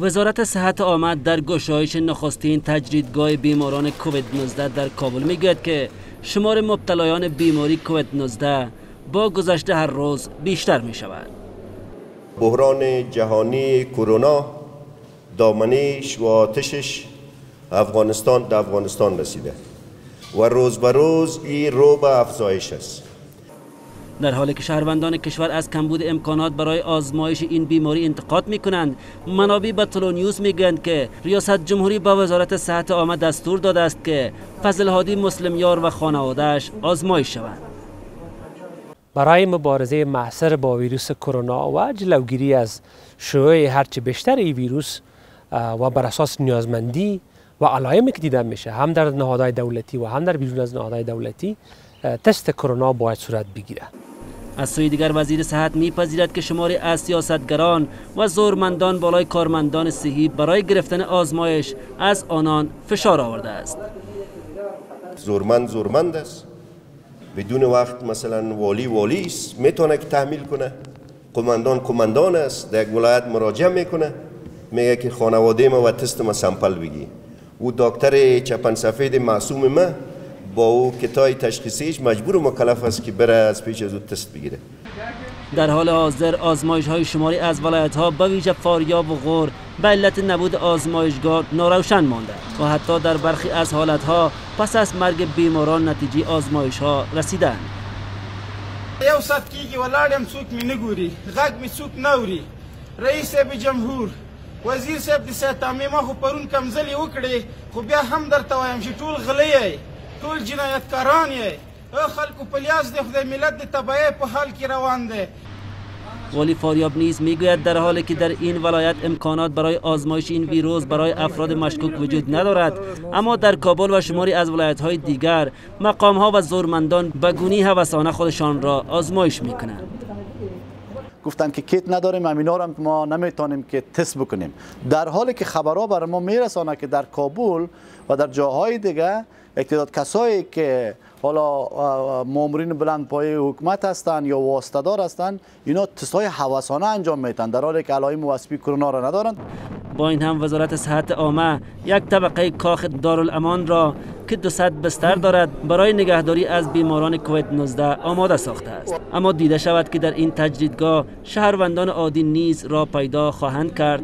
وزارت صحت آمد در گشایش نخستین تجریدگاه بیماران کووید 19 در کابل می‌گوید که شمار مبتلایان بیماری کووید 19 با گذشت هر روز بیشتر می شود. بحران جهانی کرونا دامنش و آتشش افغانستان در افغانستان رسیده و روز به روز این رو به افزایش است در حالی که شهروندان کشور از کمبود امکانات برای آزمایش این بیماری انتقاد می کنند منابع به تلو نیوز می‌گویند که ریاست جمهوری با وزارت صحت آمد دستور داده است که فضل هادی مسلمیار و خانوادهش آزمایش شوند برای مبارزه محصر با ویروس کرونا و جلوگیری از شیوع هرچه بیشتر این ویروس و بر اساس نیازمندی و علائمی که دیده میشه هم در نهادهای دولتی و هم در بیرون از نهادهای دولتی تست کرونا باید صورت بگیره از سوی دیگر وزیر صحت میپذیرد که شماری از سیاستگران و زورمندان بالای کارمندان صحی برای گرفتن آزمایش از آنان فشار آورده است. زورمند زورمند است. بدون وقت مثلا والی والی است. می‌تونه که تحمیل کنه. قماندان قماندان است. در یک ولایت مراجعه می‌کنه. میگه که خانواده ما و تست ما سمپل بگی. او دکتر چپن سفید معصوم ما با او کتای تشخیصیش مجبور و مکلف است که بره از پیش از او تست بگیره. در حال حاضر آزمایش های شماری از ولایت ها به ویژه فاریاب و غور به علت نبود آزمایشگاه ناروشن مانده. و حتی در برخی از حالت ها پس از مرگ بیماران نتیجه آزمایش ها رسیدند. یو ساعت کیږي ولاړم څوک مې نه ګوري. غږ مې څوک نه اوري. رئیس صاحب جمهور وزیر صاحب د صحت عامې ما خو پرون کمزلې وکړې خو بیا هم درته وایم چې ټول ټول جنایتکاران یې. خلکو په لیاز د خدای ملت د تباهی په حال کې روان دی. ولی فاریاب نیز می‌گوید در حالی که در این ولایت امکانات برای آزمایش این ویروس برای افراد مشکوک وجود ندارد اما در کابل و شماری از ولایت های دیگر مقام ها و زورمندان به گونی هوسانه خودشان را آزمایش می‌کنند. گفتن که کیت نداریم همینا هم ما نمی‌تونیم که تست بکنیم. در حالی که خبرها برای ما میرسانه که در کابل و در جاهای دیگه اقتداد کسایی که حالا مامورین بلند پای حکومت هستند یا واسطدار هستند اینا تست های حواسانه انجام میتن در حالی که علائم وصفی کرونا را ندارند با این هم وزارت صحت عامه یک طبقه کاخ دارالامان را که 200 بستر دارد برای نگهداری از بیماران کووید 19 آماده ساخته است. اما دیده شود که در این تجدیدگاه شهروندان عادی نیز را پیدا خواهند کرد.